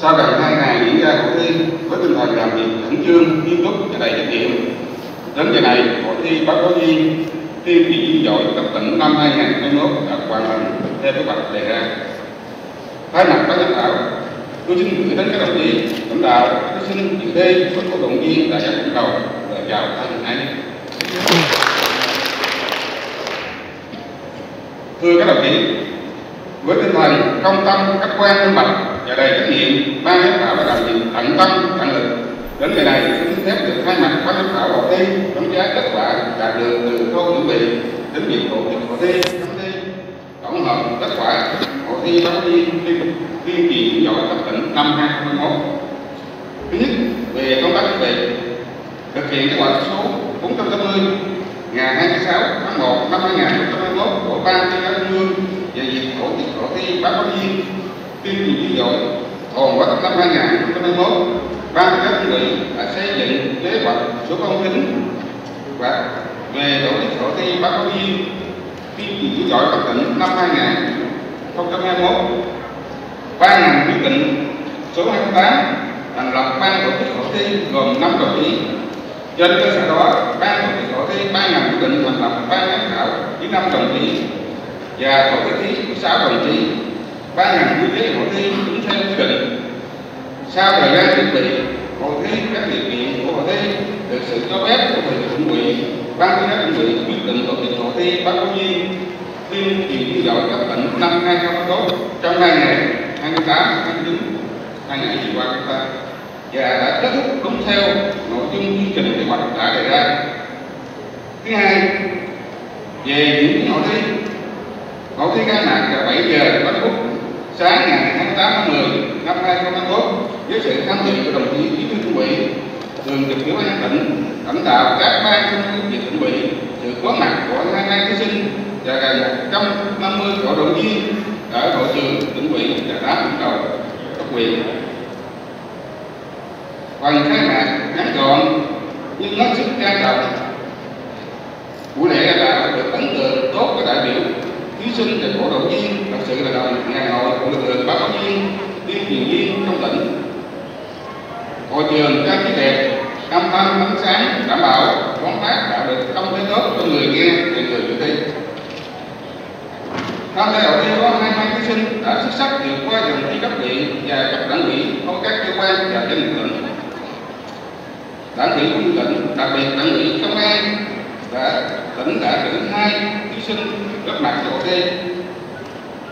sau gần hai ngày diễn ra cuộc thi với tinh thần làm việc khẩn trương, nghiêm túc và đầy trách nhiệm. Đến giờ này, hội thi báo cáo viên, thi kỳ viên giỏi cấp tỉnh năm 2021 đã hoàn thành theo kế hoạch đề ra. Thay mặt ban giám khảo, tôi xin gửi đến các đồng chí, lãnh đạo các thí sinh, dự thi và cổ động viên đã nhận đầu lời chào thân ái. Thưa các đồng chí, với tinh thần công tâm khách quan minh bạch và đầy trách nhiệm ban giám khảo đã làm việc tận tâm, tận lực. Đến ngày này xin phép được thay mặt ban giám khảo hội thi đánh giá kết quả đạt được từ khâu chuẩn bị đến việc tổ chức hội thi chấm thi tổng hợp kết quả hội thi báo thi tuyên tuyên truyền giỏi cấp tỉnh năm 2021 thứ nhất, về công tác chuẩn bị. Thực hiện kế hoạch số 480 ngày 26 tháng 1 năm 2021 của ban tuyên giáo trung ương về việc tổ chức hội thi báo cáo viên tuyên truyền dữ dội hồn quốc năm 2021 ban các giáo chuẩn đã xây dựng kế hoạch số 09 và về tổ chức hội thi báo cáo viên tuyên truyền viên giỏi cấp tỉnh, năm 2021 ban hành quyết định số 28 thành lập ban tổ chức hội thi gồm 5 đồng chí. Trên cơ sở đó, ban tổ chức hội thi ban hành quyết định thành lập ban giám khảo với 5 đồng chí và tổ chức thí 6 đồng chí ban hành quy chế hội thi đúng theo quy định sau thời gian chuẩn bị hội thi các điều kiện của hội thi được sự cho phép của thường trực tỉnh ban tổ chức chuẩn ủy quyết định tổ chức hội thi ban cáo viên tuyên truyền kêu gọi các tỉnh năm 2021 trong hai ngày 28 tháng 9 hai ngày vừa qua chúng ta và đã kết thúc đúng theo nội dung chương trình kế hoạch đã đề ra. Thứ hai, về những hội thi, hội thi khai mạc vào 7 giờ 30 phút sáng ngày 8 tháng 10 năm 2021 với sự tham dự của đồng chí bí thư tỉnh ủy, thường trực ủy ban tỉnh, lãnh đạo các ban trong việc tỉnh ủy, sự có mặt của 22 thí sinh và gần 150 cổ động viên ở hội trường tỉnh ủy và tám điểm cầu cấp quyền. Phần khai mạc ngắn gọn nhưng hết sức trang trọng buổi lễ là được ấn tượng tốt với đại biểu thí sinh và cổ động viên thật sự là đồng ngày hội của lực lượng báo cáo viên thiền truyền viên trong tỉnh hội trường trang trí đẹp âm thanh ánh sáng đảm bảo quán tác đã được trong thấy tốt cho người nghe và người dự thi tham gia hội thi có hai mươi thí sinh đã xuất sắc vượt qua vòng thi cấp huyện và cấp đảng ủy khối các cơ quan và dân tỉnh đảng ủy quân tỉnh, đặc biệt đảng ủy công an đã tỉnh đã cử hai thí sinh góp mặt cho hội thi.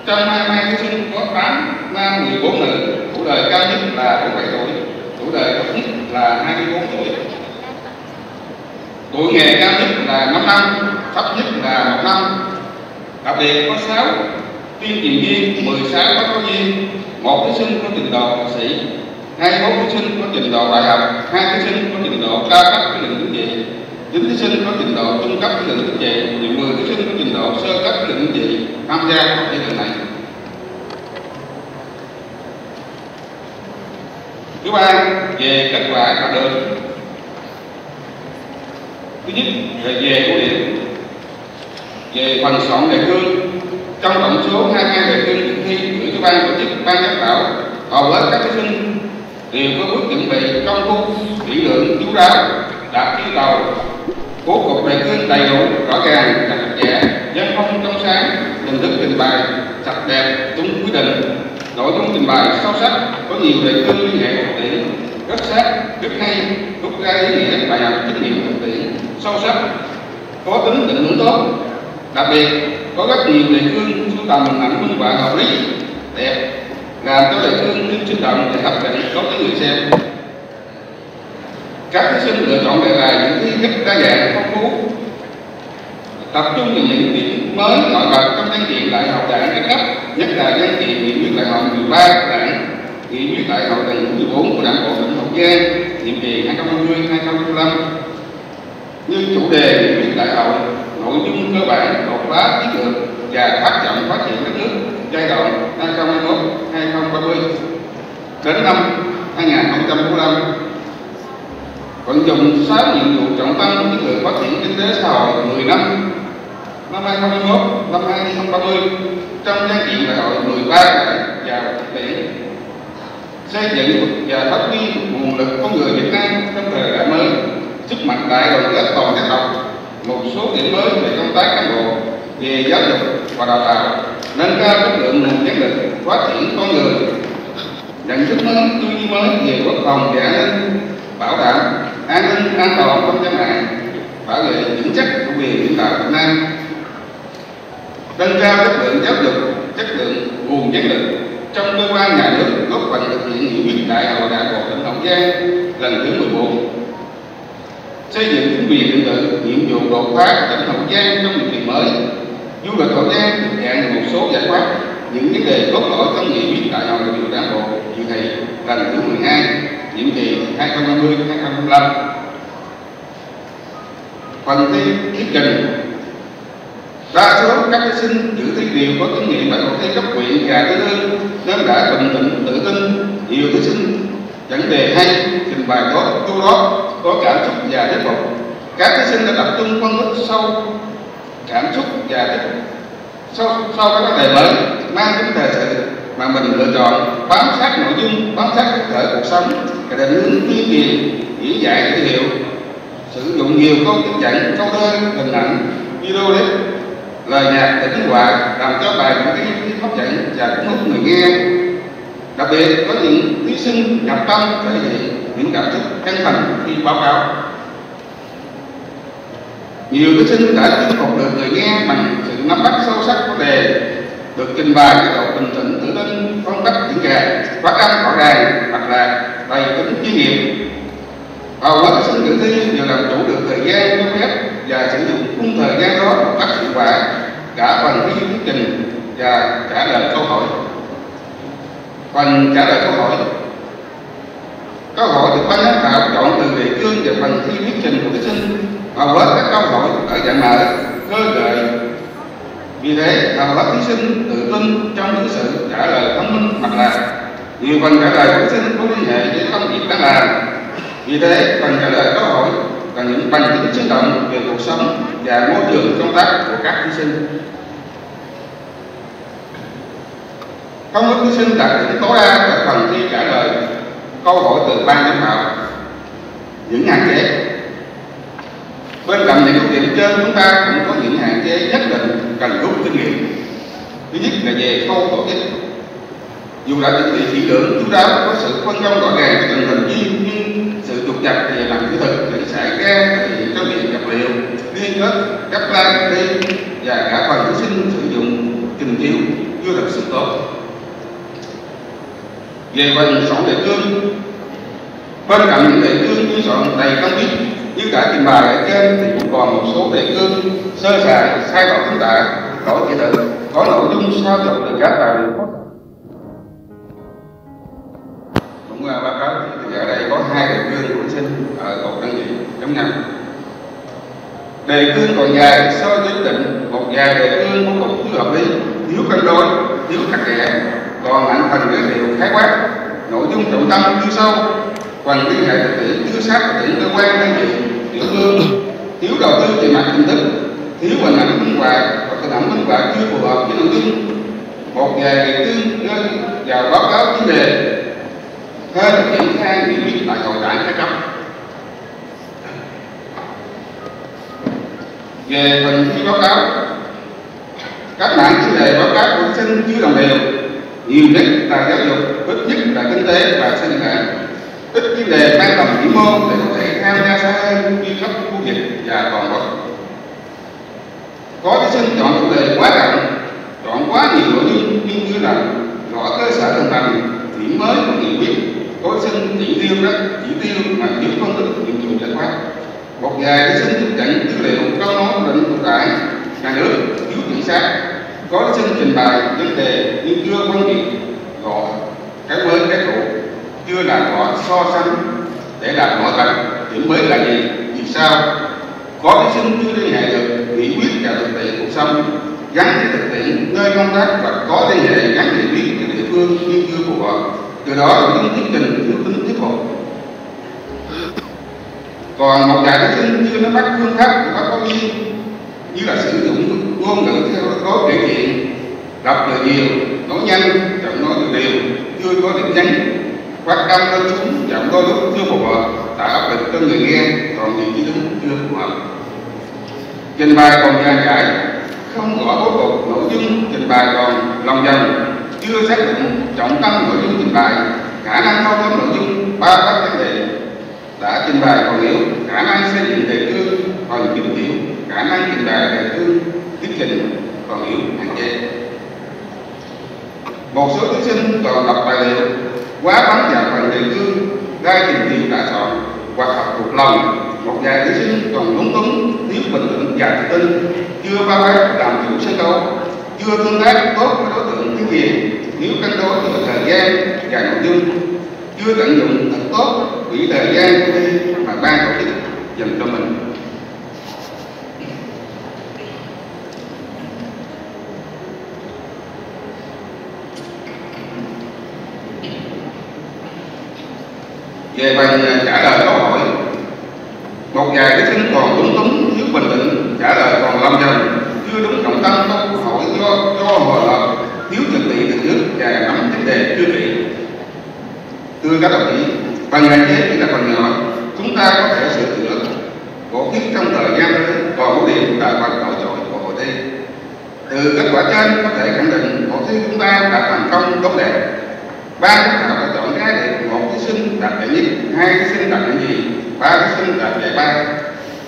Trong hai mươi thí sinh có tám nam 14 nữ, tuổi đời cao nhất là 47 tuổi tuổi đời thấp nhất là 24 tuổi. Tuổi nghề cao nhất là 5 năm, thấp nhất là 1 năm. Đặc biệt có 6 tuyên truyền viên 16 bác cáo viên, một thí sinh có trình độ thạc sĩ, hai bốn thí sinh có trình độ đại học, hai thí sinh có trình độ cao cấp cái lĩnh chính trị, chín thí sinh có trình độ trung cấp cái lĩnh chính trị thì mười thí sinh có trình độ sơ cấp cái lĩnh chính trị. Tham gia cuộc thi lần này. Thứ ba, về kết quả đạt được thứ nhất, về về ưu điểm về phần soạn đề cương. Trong tổng số 22 đề cương dự thi gửi cho ban tổ chức ban giám khảo hầu hết các thí sinh đều có bước chuẩn bị công phu kỹ lưỡng chú đáo đạt yêu cầu bố cục đề cương đầy đủ, rõ ràng chặt chẽ dân phong trong sáng, hình thức trình bày sạch đẹp, đúng quy định, nội dung trình bày sâu sắc có nhiều đề cương liên hệ thực tiễn rất sát. Rất hay. Rút ra ý nghĩa bài học kinh nghiệm thực tiễn sâu sắc. Có tính định hướng tốt. Đặc biệt, có rất nhiều đề cương sưu tầm hình ảnh minh họa hợp lý. Đẹp. Làm cho đề cương thêm sinh động để hấp dẫn có với người xem. Các thí sinh lựa chọn đề bài những thi rất đa dạng, phong phú. Tập trung vào những điểm mới nổi bật trong văn kiện đại học đảng các cấp, nhất là văn kiện nghị quyết đại hội 13 đảng nghị quyết đại hội lần 14 của đảng bộ tỉnh hậu giang, nhiệm kỳ 2020 2025 như chủ đề nghị quyết đại hội, nội dung cơ bản, đột phá chiến lược và phát triển phát triển đất nước giai đoạn 2021 2030 đến năm 2045 vận dụng 6 nhiệm vụ trọng tâm chiến lược phát triển kinh tế xã hội 10 năm năm 2021 năm 2030 trong giai kỳ đại hội 13 và thực tiễn xây dựng và phát huy nguồn lực con người Việt Nam trong thời đại mới, sức mạnh đại đoàn kết toàn dân tộc, một số điểm mới về công tác cán bộ, về giáo dục và đào tạo, nâng cao chất lượng nguồn nhân lực, phát triển con người, nhận thức mới, tư duy mới về quốc phòng và an ninh, bảo đảm an ninh an toàn không gian mạng, bảo vệ vững chắc chủ quyền biển đảo Việt Nam, nâng cao chất lượng giáo dục, chất lượng nguồn nhân lực trong cơ quan nhà nước góp phần thực hiện nghị quyết đại hội đảng bộ tỉnh Hậu Giang lần thứ 14 xây dựng chính quyền điện tử, nhiệm vụ đột phá của tỉnh Hậu Giang trong điều kiện mới. Du lịch Hậu Giang thực hiện một số giải pháp, những vấn đề cốt lõi trong nghị quyết đại hội đại biểu đảng bộ dự thị lần thứ 12 nhiệm kỳ 2020-2025 phần thi thuyết trình các thí sinh dự thi đều có kinh nghiệm tại cuộc thi cấp huyện và tư lương nên đã bình tĩnh tự tin, nhiều thí sinh dẫn đề hay, trình bày tốt câu đó có cảm xúc và thuyết phục. Các thí sinh đã tập trung phân tích sâu cảm xúc và thuyết sau sau các vấn đề mới, mang tính thời sự mà mình lựa chọn, bám sát nội dung, bám sát thực thể cuộc sống và định hướng tuyên truyền diễn giải dữ hiệu sử dụng nhiều câu tiếp dẫn, câu thơ, hình ảnh, video clip lời nhạc và tiếng hòa làm cho bài nổi tiếng hấp dẫn và cuốn hút người nghe. Đặc biệt có những thí sinh nhập tâm thể hiện những cảm xúc chân thành khi báo cáo. Nhiều thí sinh đã thuyết phục được người nghe bằng sự nắm bắt sâu sắc của đề, được trình bày cái độ bình tĩnh, tự tin phong cách diễn kệ phát âm rõ ràng, hoặc là đầy tính chuyên nghiệp. Hầu hết thí sinh dự thi đều làm chủ được thời gian cho phép và sử dụng khung thời gian đó một cách hiệu quả, cả phần thi chương trình và trả lời câu hỏi. Phần trả lời câu hỏi câu hỏi được ban giám khảo chọn từ đề cương và phần thi thuyết trình của thí sinh và hết các câu hỏi ở dạng mở khơi gợi. Vì thế hầu hết thí sinh tự tin trong những sự trả lời thông minh hoặc là nhiều phần trả lời của thí sinh có liên hệ với công việc đã làm. Vì thế, phần trả lời câu hỏi và những bằng chứng sinh động về cuộc sống và môi trường công tác của các thí sinh. Không ít thí sinh đạt điểm tối đa ở phần thi trả lời. Câu hỏi từ ban giám khảo. Những hạn chế. Bên cạnh những ưu điểm trên, chúng ta cũng có những hạn chế nhất định cần rút kinh nghiệm. Thứ nhất là về khâu tổ chức. Dù đã chuẩn bị kỹ lưỡng chú đáo, có sự phân công rõ ràng cho từng thành nhưng sự trục chặt về mặt kỹ thì trong việc nhập liệu liên kết cấp lan đi và cả phần thí sinh sử dụng trình chiếu chưa thật sự tốt về phần soạn đề cương bên cạnh những đề cương như soạn đầy tâm biết như đã trình bày ở trên thì cũng còn một số đề cương sơ sài sai lỗi chính tả có chỉ tự có nội dung sao chụp từ các tài liệu cũng báo cáo thì ở đây có hai đề cương của thí sinh ở một giống nhau đề cương còn dài so với định. Một vài đề cương có cục chưa hợp lý thiếu cân đối, thiếu chặt chẽ còn mạnh phần giới thiệu khái quát. Nội dung trọng tâm chưa sâu, phần liên hệ thực tiễn chưa sát thực tiễn cơ quan đơn vị địa phương thiếu đầu tư về mặt hình thức, thiếu hình ảnh minh họa và hình ảnh minh họa chưa phù hợp với nội dung. Một vài đề cương nên vào báo cáo chuyên đề. Hơn triển khai nghị quyết tại hội đảng các cấp. Về phần thi báo cáo, các mảng chủ đề báo cáo của thí sinh chưa đồng đều. Nhiều nhất là giáo dục, ít nhất là kinh tế và sinh dựng ít chuyên đề mang tầm vĩ mô để có thể tham gia xa hơn như cấp khu vực và toàn quốc. Có thí sinh chọn chủ đề quá rộng, chọn quá nhiều nội dung nhưng như là rõ cơ sở hình thành điểm mới của nghị quyết. Có thí sinh chỉ tiêu đó, chỉ tiêu mà thiếu phân tích nhiệm vụ giải pháp. Một vài thí sinh tiếp cận tư liệu câu nói định thuộc đảng nhà nước, thiếu chính xác, có thí trình bày vấn đề nhưng chưa quan điểm rõ cái mới cái cũ, chưa làm rõ so sánh để làm rõ bật điểm mới là gì, vì sao? Có thí sinh chưa liên hệ được, nghị quyết và thực tiễn cuộc sống gắn với thực tiễn nơi công tác và có liên hệ gắn nghị quyết với địa phương nhưng chưa phù hợp. Từ đó là những thuyết trình, thiếu tính thuyết phục còn một vài thí sinh chưa nắm bắt phương pháp của các giáo viên như là sử dụng ngôn ngữ theo có để chuyện đọc lời nhiều, nói nhanh, giọng nói từ đều, chưa có điểm nhấn. Quát âm lên xuống giọng đôi lúc chưa phù hợp tạo áp lực cho người nghe, còn nhiều chi đứng chưa phù hợp. Trình bày còn dàn trải không rõ bố cục nội dung trình bày còn lòng dần chưa xác định trọng tâm nội dung trình bày, khả năng thao tóm nội dung, ba các vấn đề đã trình bày còn yếu, khả năng xây dựng đề cương còn chưa yếu khả năng trình bày đề cương thuyết trình còn yếu hạn chế. Một số thí sinh còn đọc tài liệu, quá bám vào phần đề cương gai tìm hiểu đã soạn, hoặc học thuộc lòng. Một vài thí sinh còn lúng túng, thiếu bình tĩnh và tự tin, chưa bao quát làm chủ sân khấu, chưa tương tác tốt với đối tượng thiếu việt thiếu cân đối giữa thời gian và nội dung, chưa tận dụng thật tốt quỹ thời gian của thi mà ban tổ chức dành cho mình. Về phần à, trả lời câu hỏi, một vài thí sinh còn đúng túng thiếu bình tĩnh trả lời còn lâm dần, chưa đúng trọng tâm, câu hỏi do do mở lợp thiếu chuẩn bị từ trước và nắm vấn đề chưa kỹ. Thưa các đồng chí, phần hạn chế chỉ là phần nhỏ, chúng ta có thể sửa chữa, bổ khuyết trong thời gian tới còn ưu điểm là phần nội trội của hội thi. Từ kết quả trên có thể khẳng định, hội thi chúng ta đã thành công tốt đẹp. Ban giám khảo đã chọn ra điểm một thí sinh đạt giải nhất hai thí sinh đạt giải nhì ba thí sinh đạt giải ba,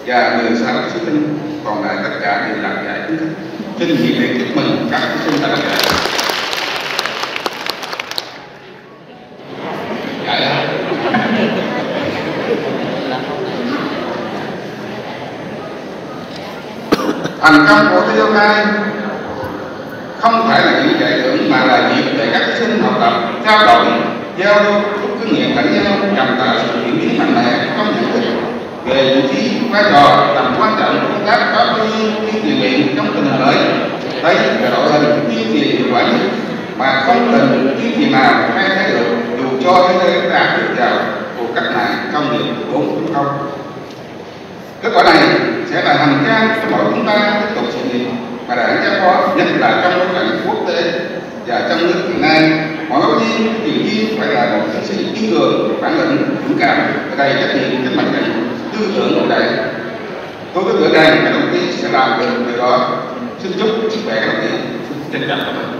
và 16 thí sinh còn lại tất cả đều đạt giải khuyến khích xin nhiệt liệt chúc mừng các thí sinh đã đạt giải giải thành công của thi hôm nay không phải là những giải thưởng mà là dịp để các thí sinh học tập trao đổi, giao lưu rút kinh nghiệm lẫn nhau nhằm tạo sự chuyển biến mạnh mẽ trong nhận thức trí vai trò tầm quan trọng của công tác phát huy tuyên truyền miệng trong tình hình mới. Đây là đội hình tuyên truyền hiệu quả nhất mà không cần tuyên truyền nào thay thế được dù cho thế giới đạt được vào cuộc cách mạng công nghiệp 4.0 kết quả này sẽ là hành trang cho mọi chúng ta tiếp tục sự nghiệp mà đảng giao phó nhất là trong bối cảnh quốc tế và trong nước hiện nay. Mọi giáo viên truyền viên phải là một chiến sĩ kiên cường, bản lĩnh, dũng cảm và đầy trách nhiệm trên mặt trận tôi tin tưởng rằng các đồng chí sẽ làm được điều đó. Xin chúc sức khỏe các đồng chí. Xin trân trọng cảm ơn